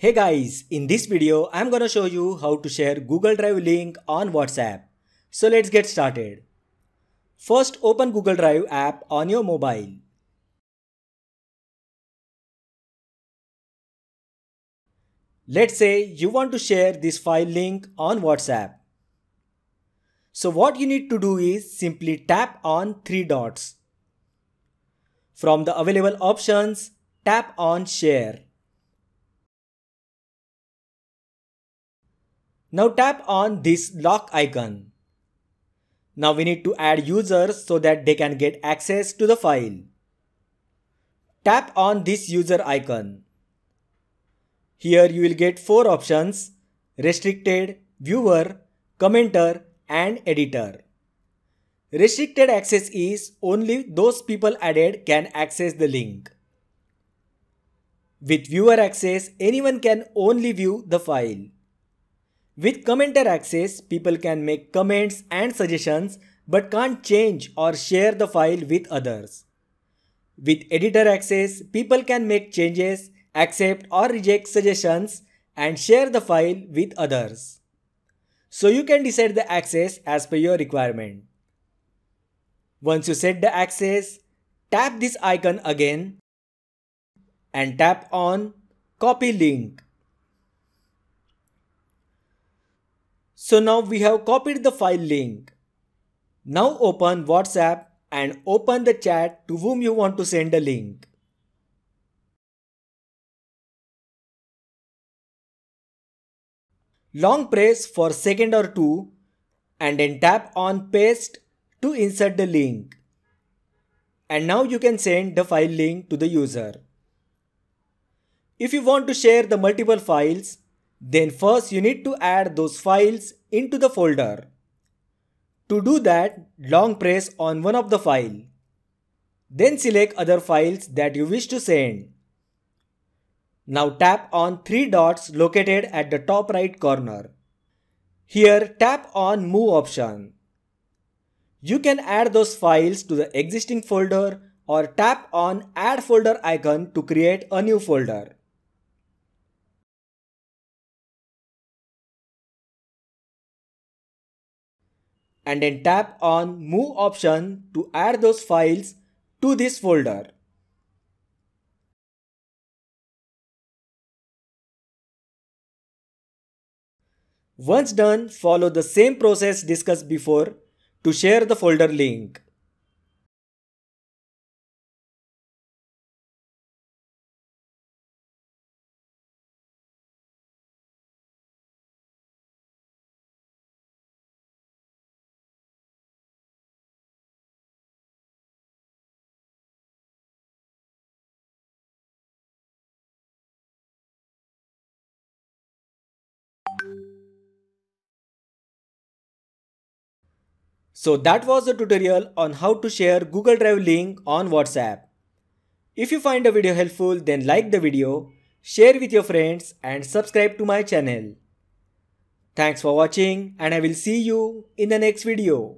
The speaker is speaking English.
Hey guys, in this video I'm gonna show you how to share Google Drive link on WhatsApp. So let's get started. First open Google Drive app on your mobile. Let's say you want to share this file link on WhatsApp. So what you need to do is simply tap on three dots. From the available options, tap on share. Now tap on this lock icon. Now we need to add users so that they can get access to the file. Tap on this user icon. Here you will get four options restricted, viewer, commenter and editor. Restricted access is only those people added can access the link. With viewer access, anyone can only view the file. With commenter access, people can make comments and suggestions but can't change or share the file with others. With editor access, people can make changes, accept or reject suggestions and share the file with others. So you can decide the access as per your requirement. Once you set the access, tap this icon again and tap on copy link. So now we have copied the file link. Now open WhatsApp and open the chat to whom you want to send the link. Long press for second or two and then tap on paste to insert the link. And now you can send the file link to the user. If you want to share the multiple files, then first you need to add those files into the folder. To do that, long press on one of the file. Then select other files that you wish to send. Now tap on three dots located at the top right corner. Here tap on move option. You can add those files to the existing folder or tap on add folder icon to create a new folder. And then tap on move option to add those files to this folder. Once done, follow the same process discussed before to share the folder link. So that was the tutorial on how to share Google Drive link on WhatsApp. If you find the video helpful then like the video, share with your friends and subscribe to my channel. Thanks for watching and I will see you in the next video.